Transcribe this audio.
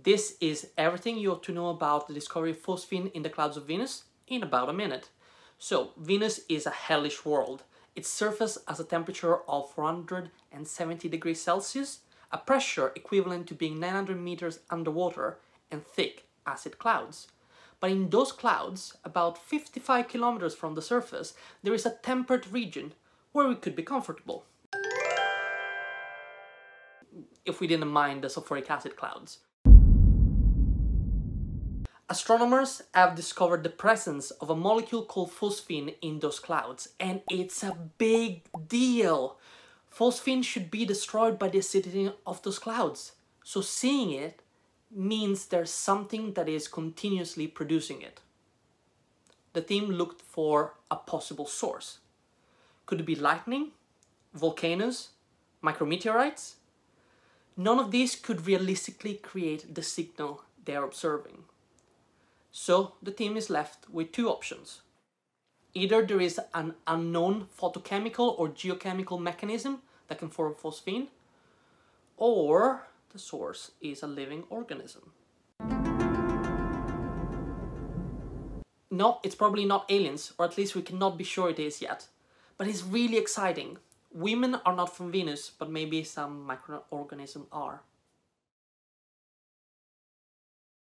This is everything you ought to know about the discovery of phosphine in the clouds of Venus in about a minute. So, Venus is a hellish world. Its surface has a temperature of 470 degrees Celsius, a pressure equivalent to being 900 meters underwater, and thick acid clouds. But in those clouds, about 55 kilometers from the surface, there is a temperate region where we could be comfortable. If we didn't mind the sulfuric acid clouds. Astronomers have discovered the presence of a molecule called phosphine in those clouds, and it's a big deal. Phosphine should be destroyed by the acidity of those clouds. So seeing it means there's something that is continuously producing it. The team looked for a possible source. Could it be lightning, volcanoes, micrometeorites? None of these could realistically create the signal they are observing. So the team is left with two options. Either there is an unknown photochemical or geochemical mechanism that can form phosphine, or the source is a living organism. No, it's probably not aliens, or at least we cannot be sure it is yet. But it's really exciting. Women are not from Venus, but maybe some microorganisms are.